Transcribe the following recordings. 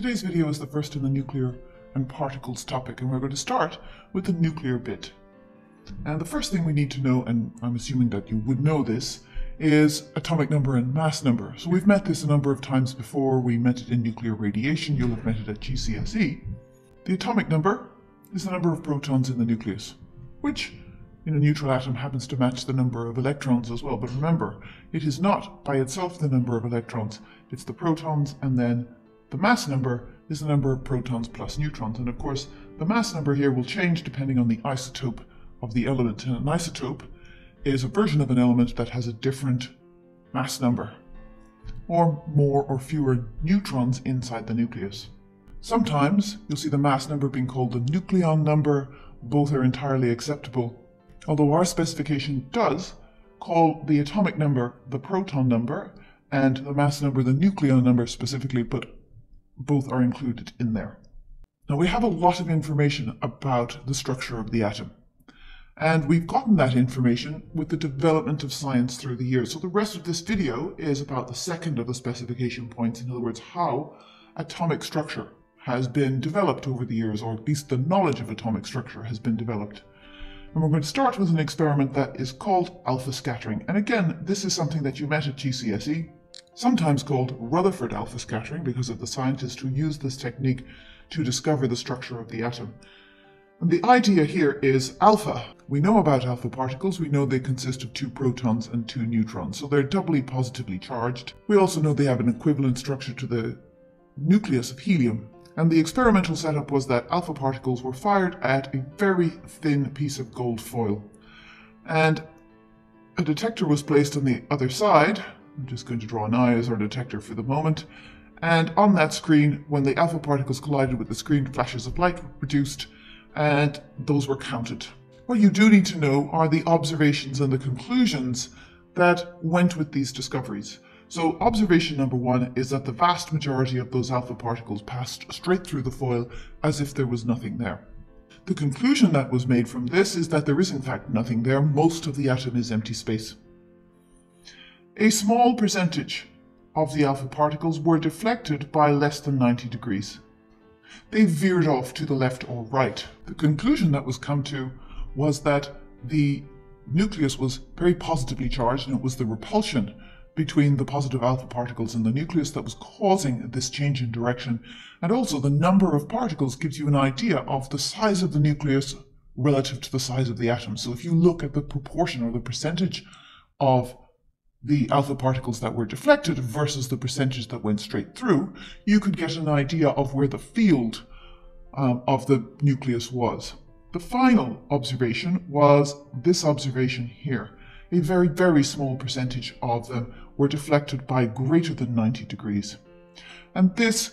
Today's video is the first in the nuclear and particles topic, and we're going to start with the nuclear bit. And the first thing we need to know, and I'm assuming that you would know this, is atomic number and mass number. So we've met this a number of times before. We met it in nuclear radiation. You'll have met it at GCSE. The atomic number is the number of protons in the nucleus, which in a neutral atom happens to match the number of electrons as well. But remember, it is not by itself the number of electrons. It's the protons and then the mass number is the number of protons plus neutrons. And of course, the mass number here will change depending on the isotope of the element. And an isotope is a version of an element that has a different mass number, or more or fewer neutrons inside the nucleus. Sometimes you'll see the mass number being called the nucleon number. Both are entirely acceptable, although our specification does call the atomic number the proton number and the mass number the nucleon number specifically, but both are included in there. Now we have a lot of information about the structure of the atom. And we've gotten that information with the development of science through the years. So the rest of this video is about the second of the specification points, in other words, how atomic structure has been developed over the years, or at least the knowledge of atomic structure has been developed. And we're going to start with an experiment that is called alpha scattering. And again, this is something that you met at GCSE, sometimes called Rutherford alpha scattering because of the scientist who used this technique to discover the structure of the atom. And the idea here is alpha. We know about alpha particles. We know they consist of two protons and two neutrons, so they're doubly positively charged. We also know they have an equivalent structure to the nucleus of helium. And the experimental setup was that alpha particles were fired at a very thin piece of gold foil. And a detector was placed on the other side. I'm just going to draw an eye as our detector for the moment. And on that screen, when the alpha particles collided with the screen, flashes of light were produced and those were counted. What you do need to know are the observations and the conclusions that went with these discoveries. So observation number one is that the vast majority of those alpha particles passed straight through the foil as if there was nothing there. The conclusion that was made from this is that there is in fact nothing there. Most of the atom is empty space. A small percentage of the alpha particles were deflected by less than 90 degrees they veered off to the left or right. The conclusion that was come to was that the nucleus was very positively charged and it was the repulsion between the positive alpha particles and the nucleus that was causing this change in direction. And also the number of particles gives you an idea of the size of the nucleus relative to the size of the atom. So if you look at the proportion or the percentage of the alpha particles that were deflected versus the percentage that went straight through, you could get an idea of where the field um, of the nucleus was. The final observation was this observation here. A very, very small percentage of them were deflected by greater than 90 degrees. And this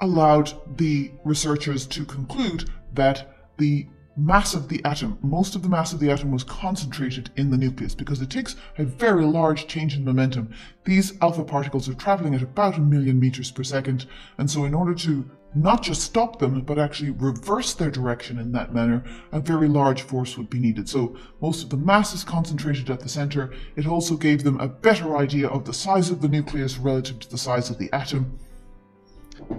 allowed the researchers to conclude that the mass of the atom, most of the mass of the atom was concentrated in the nucleus because it takes a very large change in momentum. These alpha particles are traveling at about a million meters per second, and so in order to not just stop them, but actually reverse their direction in that manner, a very large force would be needed. So most of the mass is concentrated at the center. It also gave them a better idea of the size of the nucleus relative to the size of the atom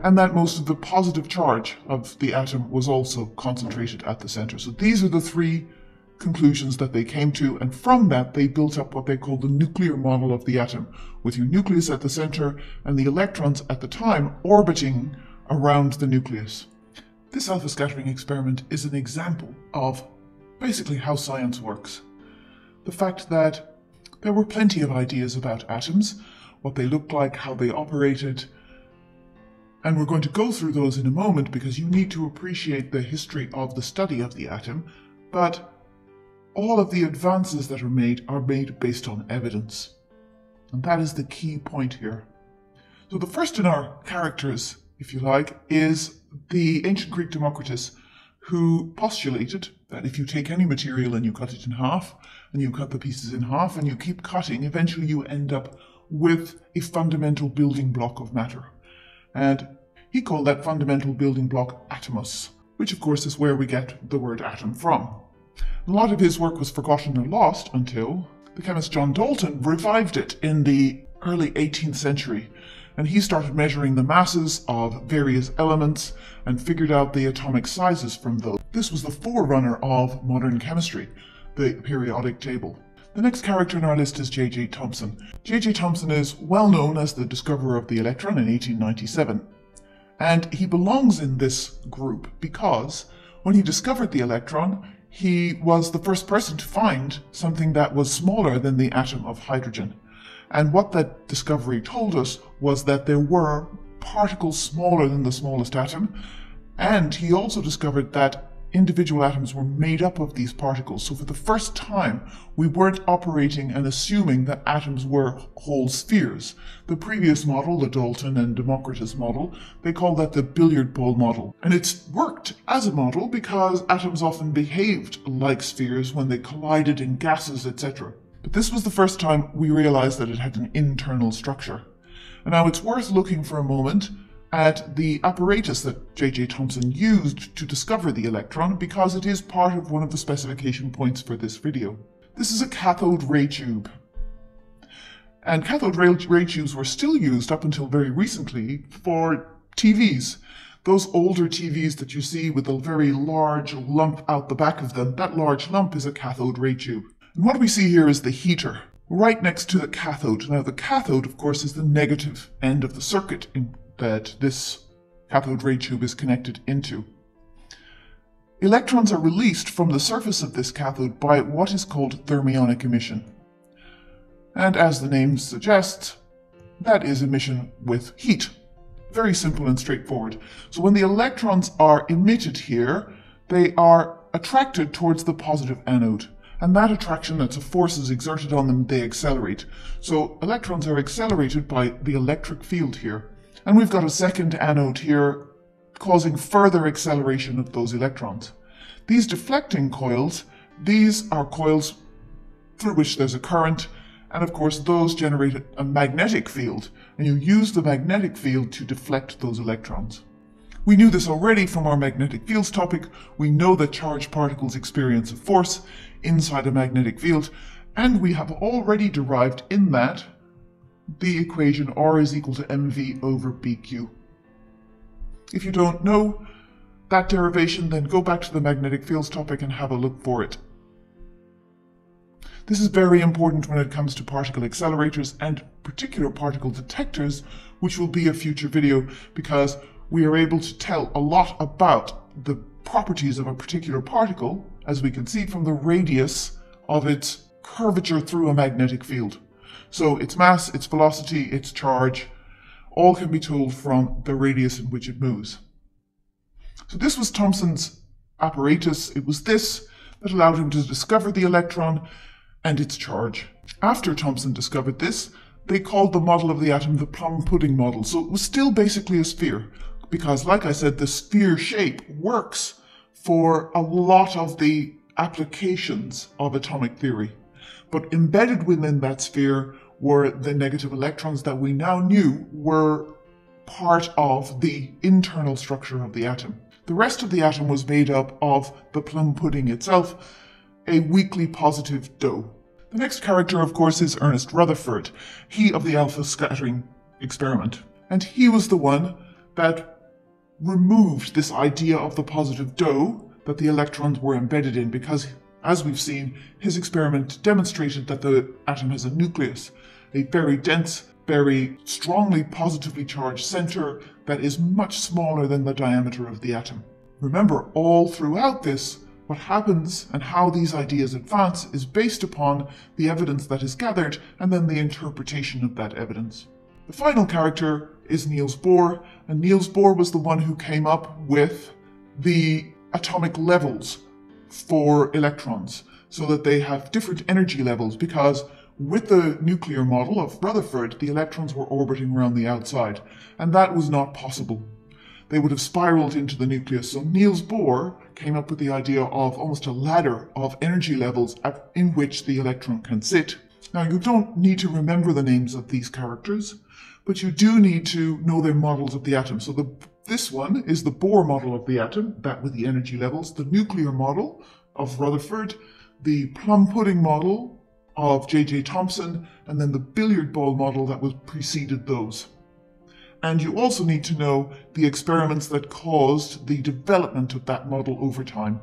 and that most of the positive charge of the atom was also concentrated at the center. So these are the three conclusions that they came to, and from that they built up what they call the nuclear model of the atom, with your nucleus at the center and the electrons at the time orbiting around the nucleus. This alpha scattering experiment is an example of basically how science works. The fact that there were plenty of ideas about atoms, what they looked like, how they operated, and we're going to go through those in a moment because you need to appreciate the history of the study of the atom, but all of the advances that are made are made based on evidence. And that is the key point here. So the first in our characters, if you like, is the ancient Greek Democritus, who postulated that if you take any material and you cut it in half, and you cut the pieces in half, and you keep cutting, eventually you end up with a fundamental building block of matter and he called that fundamental building block atomos, which of course is where we get the word atom from. A lot of his work was forgotten and lost until the chemist John Dalton revived it in the early 18th century. and he started measuring the masses of various elements and figured out the atomic sizes from those. This was the forerunner of modern chemistry, the periodic table. The next character in our list is J.J. Thomson. J.J. Thomson is well known as the discoverer of the electron in 1897. And he belongs in this group because when he discovered the electron, he was the first person to find something that was smaller than the atom of hydrogen. And what that discovery told us was that there were particles smaller than the smallest atom. And he also discovered that individual atoms were made up of these particles. So for the first time, we weren't operating and assuming that atoms were whole spheres. The previous model, the Dalton and Democritus model, they call that the billiard ball model. And it's worked as a model because atoms often behaved like spheres when they collided in gases, etc. But this was the first time we realized that it had an internal structure. And now it's worth looking for a moment at the apparatus that J.J. Thomson used to discover the electron because it is part of one of the specification points for this video. This is a cathode ray tube. And cathode ray, ray tubes were still used up until very recently for TVs. Those older TVs that you see with a very large lump out the back of them, that large lump is a cathode ray tube. And what we see here is the heater, right next to the cathode. Now the cathode, of course, is the negative end of the circuit in that this cathode ray tube is connected into. Electrons are released from the surface of this cathode by what is called thermionic emission. And as the name suggests, that is emission with heat. Very simple and straightforward. So when the electrons are emitted here, they are attracted towards the positive anode. And that attraction, that's a force is exerted on them, they accelerate. So electrons are accelerated by the electric field here. And we've got a second anode here causing further acceleration of those electrons. These deflecting coils, these are coils through which there's a current, and of course those generate a magnetic field, and you use the magnetic field to deflect those electrons. We knew this already from our magnetic fields topic. We know that charged particles experience a force inside a magnetic field, and we have already derived in that the equation R is equal to mv over bq. If you don't know that derivation, then go back to the magnetic fields topic and have a look for it. This is very important when it comes to particle accelerators and particular particle detectors, which will be a future video because we are able to tell a lot about the properties of a particular particle, as we can see from the radius of its curvature through a magnetic field. So its mass, its velocity, its charge, all can be told from the radius in which it moves. So this was Thomson's apparatus. It was this that allowed him to discover the electron and its charge. After Thomson discovered this, they called the model of the atom the plum pudding model. So it was still basically a sphere, because like I said, the sphere shape works for a lot of the applications of atomic theory. But embedded within that sphere were the negative electrons that we now knew were part of the internal structure of the atom. The rest of the atom was made up of the plum pudding itself, a weakly positive dough. The next character, of course, is Ernest Rutherford, he of the alpha scattering experiment. And he was the one that removed this idea of the positive dough that the electrons were embedded in because as we've seen, his experiment demonstrated that the atom has a nucleus, a very dense, very strongly positively charged center that is much smaller than the diameter of the atom. Remember, all throughout this, what happens and how these ideas advance is based upon the evidence that is gathered and then the interpretation of that evidence. The final character is Niels Bohr, and Niels Bohr was the one who came up with the atomic levels for electrons so that they have different energy levels because with the nuclear model of Rutherford, the electrons were orbiting around the outside, and that was not possible. They would have spiraled into the nucleus. So Niels Bohr came up with the idea of almost a ladder of energy levels in which the electron can sit. Now, you don't need to remember the names of these characters, but you do need to know their models of the atom. So the this one is the Bohr model of the atom, that with the energy levels, the nuclear model of Rutherford, the plum pudding model of J.J. Thomson, and then the billiard ball model that was preceded those. And you also need to know the experiments that caused the development of that model over time.